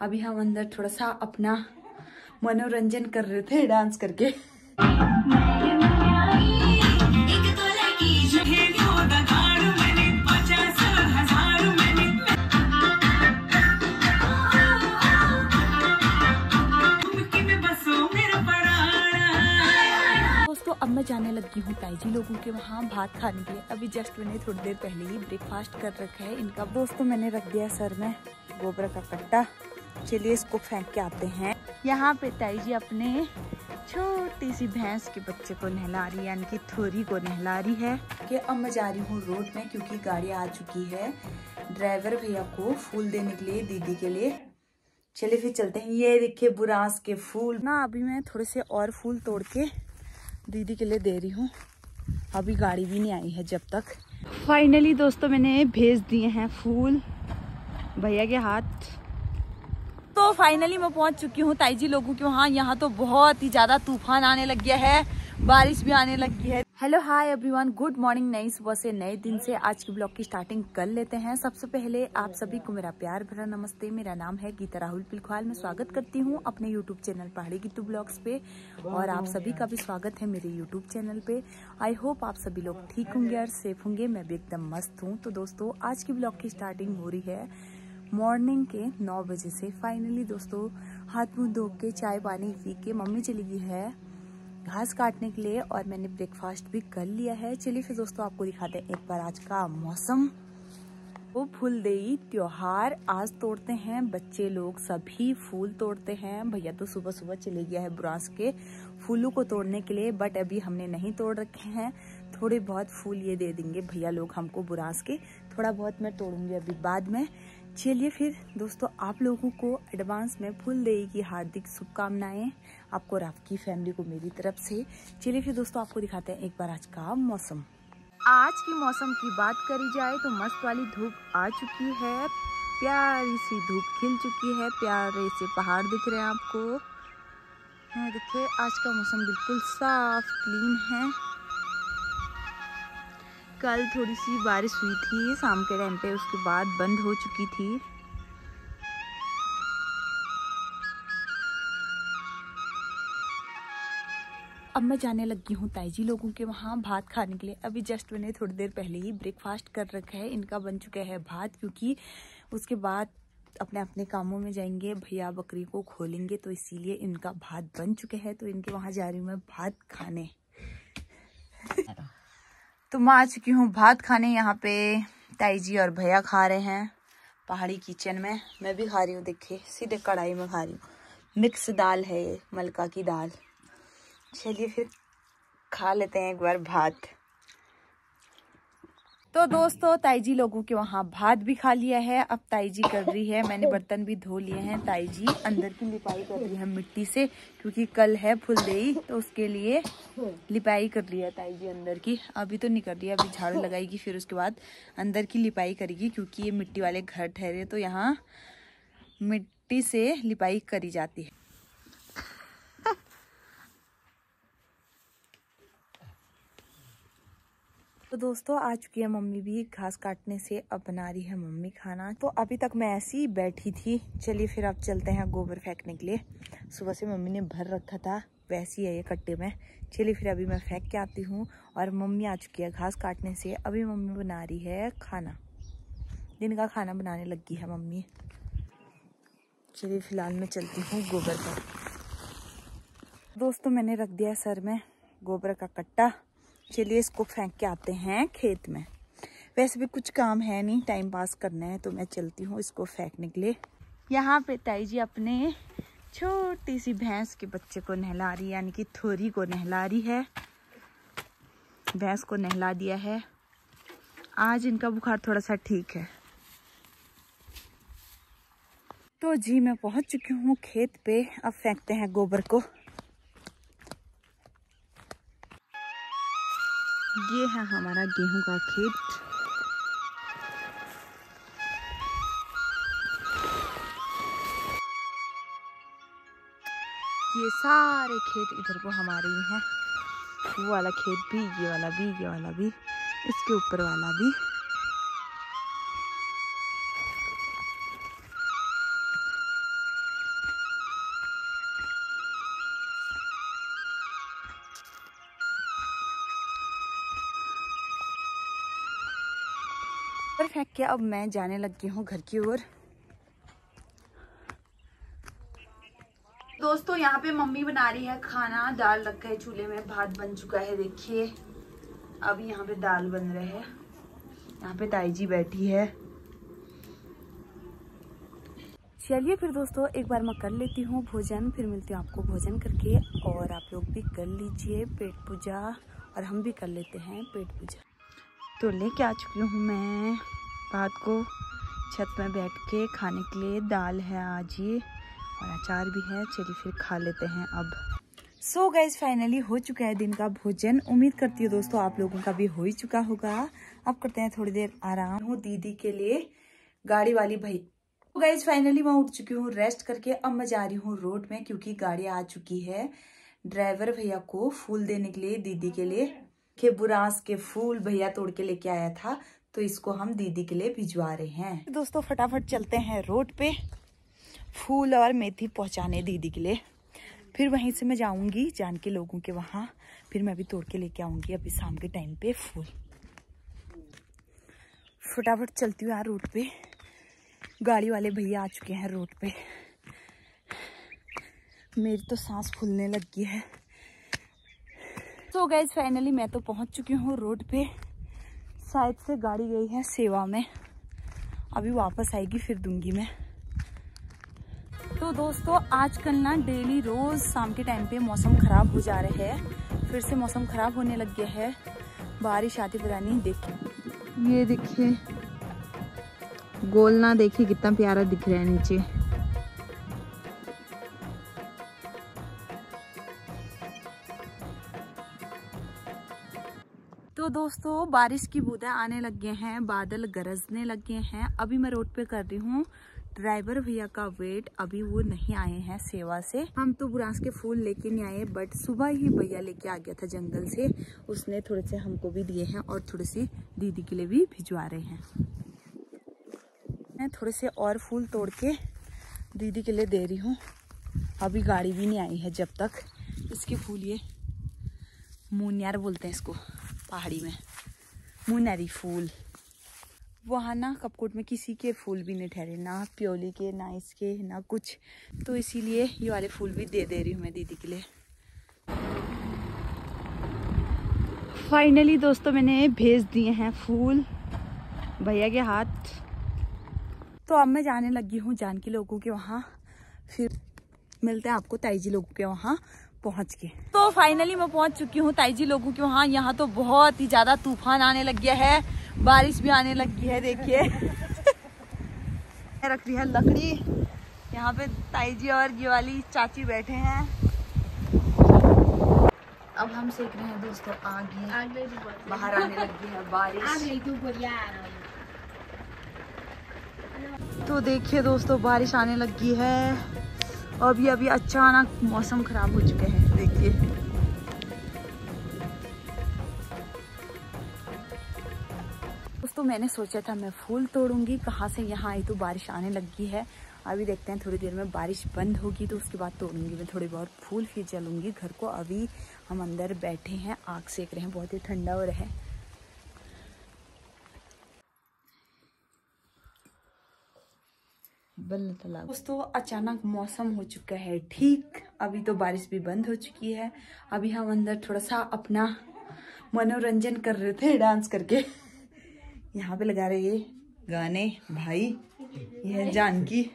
अभी हम अंदर थोड़ा सा अपना मनोरंजन कर रहे थे, डांस करके। अब मैं जाने लगी हूँ ताईजी लोगों के वहाँ भात खाने के लिए। अभी जस्ट मैंने थोड़ी देर पहले ही ब्रेकफास्ट कर रखा है इनका। दोस्तों, मैंने रख दिया सर में गोबर का कट्टा। चलिए इसको फेंक के आते हैं। यहाँ पे ताई जी अपने छोटी सी भैंस के बच्चे को नहला रही है यानी कि थोरी को नहला रही है। कि अब मैं जा रही हूँ रोड में क्योंकि गाड़ी आ चुकी है। ड्राइवर भैया को फूल देने के लिए दीदी के लिए। चलिए फिर चलते हैं। ये देखिए बुरास के फूल। ना अभी मैं थोड़े से और फूल तोड़ के दीदी के लिए दे रही हूँ। अभी गाड़ी भी नहीं आई है जब तक। फाइनली दोस्तों मैंने भेज दिए हैं फूल। भैया के हाथ। तो फाइनली मैं पहुँच चुकी हूँ ताईजी लोगों के वहाँ। यहाँ तो बहुत ही ज़्यादा तूफ़ान आने लग गया है, बारिश भी आने लगी है। Hello hi everyone good morning नई सुबह से नए दिन से आज के ब्लॉग की स्टार्टिंग कर लेते हैं। सबसे पहले आप सभी को मेरा प्यार भरा नमस्ते। मेरा नाम है गीता राहुल पिलखवाल। मैं स्वागत करती हूँ अपने यूट्यूब चैनल पहाड़ी गीतू ब्लॉग्स पे। और आप सभी का भी स्वागत है मेरे यूट्यूब चैनल पे। आई होप आप सभी लोग ठीक होंगे और सेफ़ होंगे। मैं भी एकदम मस्त हूँ। तो दोस्तों, आज की ब्लॉग की स्टार्टिंग हो रही है। मॉर्निंग के नौ बजे से फाइनली दोस्तों, हाथ मुँह धो के चाय पानी पी के मम्मी चली गई है घास काटने के लिए और मैंने ब्रेकफास्ट भी कर लिया है। चलिए फिर दोस्तों, आपको दिखाते हैं एक बार आज का मौसम। वो फूलदेई त्योहार, आज तोड़ते हैं बच्चे लोग, सभी फूल तोड़ते हैं। भैया तो सुबह सुबह चले गया है बुरास के फूलों को तोड़ने के लिए बट अभी हमने नहीं तोड़ रखे हैं। थोड़े बहुत फूल ये दे देंगे भैया लोग हमको बुरास के। थोड़ा बहुत मैं तोड़ूँगी अभी बाद में। चलिए फिर दोस्तों, आप लोगों को एडवांस में फुल डे की हार्दिक शुभकामनाएँ आपको और आपकी फैमिली को मेरी तरफ़ से। चलिए फिर दोस्तों, आपको दिखाते हैं एक बार आज का मौसम। आज की मौसम की बात करी जाए तो मस्त वाली धूप आ चुकी है, प्यारी सी धूप खिल चुकी है, प्यारे से पहाड़ दिख रहे हैं आपको। देखिए, आज का मौसम बिल्कुल साफ़ क्लीन है। कल थोड़ी सी बारिश हुई थी, शाम के टाइम पे उसके बाद बंद हो चुकी थी। अब मैं जाने लगी हूँ ताईजी लोगों के वहाँ भात खाने के लिए। अभी जस्ट मैंने थोड़ी देर पहले ही ब्रेकफास्ट कर रखा है, इनका बन चुका है भात, क्योंकि उसके बाद अपने अपने कामों में जाएँगे, भैया बकरी को खोलेंगे तो इसीलिए इनका भात बन चुके हैं तो इनके वहाँ जा रही हूँ मैं भात खाने। तो मैं आ चुकी हूँ भात खाने। यहाँ पे ताई जी और भैया खा रहे हैं पहाड़ी किचन में। मैं भी खा रही हूँ, देखिए, सीधे कढ़ाई में खा रही हूँ। मिक्स दाल है, मलका की दाल। चलिए फिर खा लेते हैं एक बार भात। तो दोस्तों, ताईजी लोगों के वहाँ भात भी खा लिया है। अब ताईजी कर रही है। मैंने बर्तन भी धो लिए हैं। ताईजी अंदर की लिपाई कर रही है मिट्टी से, क्योंकि कल है फुलदेई तो उसके लिए लिपाई कर रही है ताईजी अंदर की। अभी तो नहीं कर रही है, अभी झाड़ू लगाएगी, फिर उसके बाद अंदर की लिपाई करेगी, क्योंकि ये मिट्टी वाले घर ठहरे तो यहाँ मिट्टी से लिपाई करी जाती है। तो दोस्तों आ चुकी है मम्मी भी घास काटने से अब बना रही है मम्मी खाना। तो अभी तक मैं ऐसी ही बैठी थी। चलिए फिर अब चलते हैं गोबर फेंकने के लिए। सुबह से मम्मी ने भर रखा था, वैसी है ये कट्टे में। चलिए फिर अभी मैं फेंक के आती हूँ और मम्मी आ चुकी है घास काटने से। अभी मम्मी बना रही है खाना। दिन का खाना बनाने लगी है मम्मी। चलिए फ़िलहाल मैं चलती हूँ गोबर पर। दोस्तों, मैंने रख दिया सर में गोबर का कट्टा। चलिए इसको फेंक के आते हैं खेत में। वैसे भी कुछ काम है नहीं टाइम पास करना है तो मैं चलती हूँ इसको फेंकने के लिए। यहाँ पे ताई जी अपने छोटी सी भैंस के बच्चे को नहला रही है, यानी कि थोरी को नहला रही है। भैंस को नहला दिया है। आज इनका बुखार थोड़ा सा ठीक है। तो जी मैं पहुँच चुकी हूँ खेत पे। अब फेंकते हैं गोबर को। ये है हमारा गेहूँ का खेत। ये सारे खेत इधर को हमारे ही हैं। वो वाला खेत भी, ये वाला भी, ये वाला भी, इसके ऊपर वाला भी। के अब मैं जाने लगी हूँ घर की ओर? दोस्तों यहाँ पे मम्मी बना रही है खाना दाल रखा है चूल्हे में भात बन चुका है देखिए। अभी यहाँ पे दाल बन रहे हैं। यहाँ पे ताई जी बैठी है। चलिए फिर दोस्तों एक बार मैं कर लेती हूँ भोजन फिर मिलती हूँ आपको भोजन करके और आप लोग भी कर लीजिए पेट पूजा और हम भी कर लेते हैं पेट पूजा। तो लेके आ चुकी हूँ मैं। रात को छत में बैठ के खाने के लिए दाल है आज ये और अचार भी है। चलिए फिर खा लेते हैं अब। सो गाइज़ फाइनली हो चुका है दिन का भोजन। उम्मीद करती हूँ दोस्तों आप लोगों का भी हो ही चुका होगा। अब करते हैं थोड़ी देर आराम। हूँ दीदी के लिए गाड़ी वाली भाई। तो गाइज़ फाइनली मैं उठ चुकी हूँ। रेस्ट करके अब मैं जा रही हूँ रोड में, क्योंकि गाड़ी आ चुकी है ड्राइवर भैया को फूल देने के लिए, दीदी के लिए। के बुरास के फूल भैया तोड़ के लेके आया था। तो इसको हम दीदी के लिए भिजवा रहे हैं। दोस्तों, फटाफट चलते हैं रोड पे। फूल और मेथी पहुँचाने दीदी के लिए। फिर वहीं से मैं जाऊँगी जान के लोगों के वहाँ। फिर मैं भी तोड़ के लेके आऊँगी अभी शाम के टाइम पे फूल। फटाफट चलती हूँ यार रोड पे। गाड़ी वाले भैया आ चुके हैं रोड पे। मेरी तो सांस फूलने लगी है। तो गैस फाइनली मैं तो पहुँच चुकी हूँ रोड पे। शायद से गाड़ी गई है सेवा में। अभी वापस आएगी फिर दूँगी मैं। तो दोस्तों आजकल ना डेली रोज शाम के टाइम पे मौसम खराब हो जा रहे हैं। फिर से मौसम खराब होने लग गया है। बारिश आती पता नहीं देखिए ये देखिए गोलना देखिए कितना प्यारा दिख रहा है नीचे। तो दोस्तों, बारिश की बूंदें आने लग गए हैं, बादल गरजने लग गए हैं। अभी मैं रोड पे कर रही हूँ। ड्राइवर भैया का वेट अभी वो नहीं आए हैं सेवा से। हम तो बुरास के फूल लेके नहीं आए बट सुबह ही भैया लेके आ गया था जंगल से। उसने थोड़े से हमको भी दिए हैं और थोड़े से दीदी के लिए भी भिजवा रहे हैं। मैं थोड़े से और फूल तोड़ के दीदी के लिए दे रही हूँ। अभी गाड़ी भी नहीं आई है जब तक। इसके फूल ये मुनियार बोलते हैं इसको। पहाड़ी में। मुनरी फूल। वहाँ ना कपकोट में किसी के फूल भी नहीं ठहरे, ना प्योली के, ना इसके, ना कुछ। तो इसीलिए ये वाले फूल भी दे दे रही हूँ मैं दीदी के लिए। फाइनली दोस्तों मैंने भेज दिए हैं फूल, भैया के हाथ। तो अब मैं जाने लगी हूँ जानकी लोगों के वहाँ। फिर मिलते हैं आपको ताईजी लोगों के वहाँ। पहुँच के तो फाइनली मैं पहुँच चुकी हूँ ताईजी लोगों के। वहाँ यहाँ तो बहुत ही ज़्यादा तूफ़ान आने लग गया है। बारिश भी आने लगी है देखिए। रख रही है लकड़ी। यहाँ पे ताईजी और ये वाली चाची बैठे हैं। अब हम सेक रहे हैं दोस्तों आगे बाहर आने लगी है बारिश। तो देखिए दोस्तों बारिश आने लगी है। अभी अभी अचानक मौसम खराब हो चुके हैं, देखिए। दोस्तों, मैंने सोचा था मैं फूल तोड़ूँगी, कहाँ से यहाँ आई तो बारिश आने लगी है। अभी देखते हैं थोड़ी देर में बारिश बंद होगी तो उसके बाद तोड़ूँगी मैं थोड़ी बहुत, फूल फिर चलूँगी घर को। अभी हम अंदर बैठे हैं, आग सेक रहे हैं, बहुत ही ठंडा हो रहा है। दोस्तों, अचानक मौसम हो चुका है, ठीक। अभी तो बारिश भी बंद हो चुकी है। अभी हम अंदर थोड़ा सा अपना मनोरंजन कर रहे थे, डांस करके। यहाँ पे लगा रहे ये गाने, भाई। यह जानकी।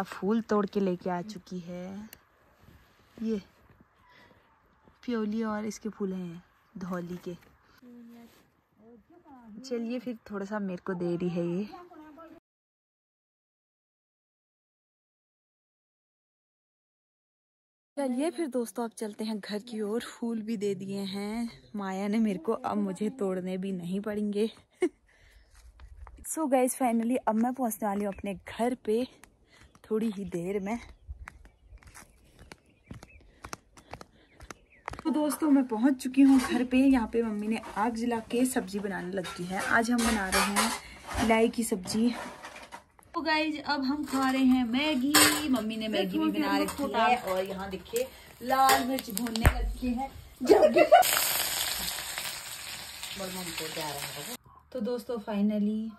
माया फूल तोड़ के लेके आ चुकी है। ये प्योली और इसके फूल हैं, धौली के। चलिए फिर थोड़ा सा मेरे को दे रही है ये। चलिए फिर दोस्तों, अब चलते हैं घर की ओर। फूल भी दे दिए हैं। माया ने मेरे को, अब मुझे तोड़ने भी नहीं पड़ेंगे। सो गाइज़ फाइनली अब मैं पहुँचने वाली हूँ अपने घर पे। थोड़ी ही देर में। तो दोस्तों मैं पहुँच चुकी हूँ घर पे। यहाँ पे मम्मी ने आग जला के सब्ज़ी बनाने लगी है। आज हम बना रहे हैं लाई की सब्ज़ी। तो गाइज़ अब हम खा रहे हैं मैगी। मम्मी ने मैगी भी बना रखी है और यहाँ देखिए लाल मिर्च भूनने रखी है। तो दोस्तों फाइनली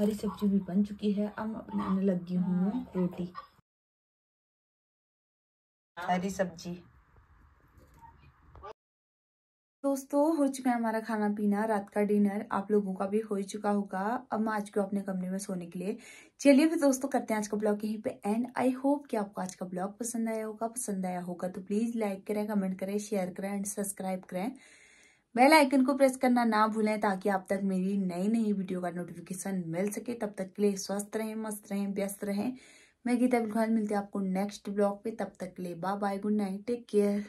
हरी सब्ज़ी भी बन चुकी है। अब मैं बनाने लगी हूँ रोटी। हरी सब्ज़ी। दोस्तों हो चुका है हमारा खाना पीना। रात का डिनर आप लोगों का भी हो ही चुका होगा। अब मैं आज को अपने कमरे में सोने के लिए चलिए फिर दोस्तों करते हैं आज का ब्लॉग यहीं पे एंड आई होप कि आपको आज का ब्लॉग पसंद आया होगा। पसंद आया होगा तो प्लीज़ लाइक करें कमेंट करें शेयर करें एंड सब्सक्राइब करें। बेल आइकन को प्रेस करना ना भूलें ताकि आप तक मेरी नई नई वीडियो का नोटिफिकेशन मिल सके। तब तक के लिए स्वस्थ रहें, मस्त रहें, व्यस्त रहें। मैं गीता बिल्कुल मिलती है आपको नेक्स्ट ब्लॉग पे। तब तक के लिए bye bye good night take care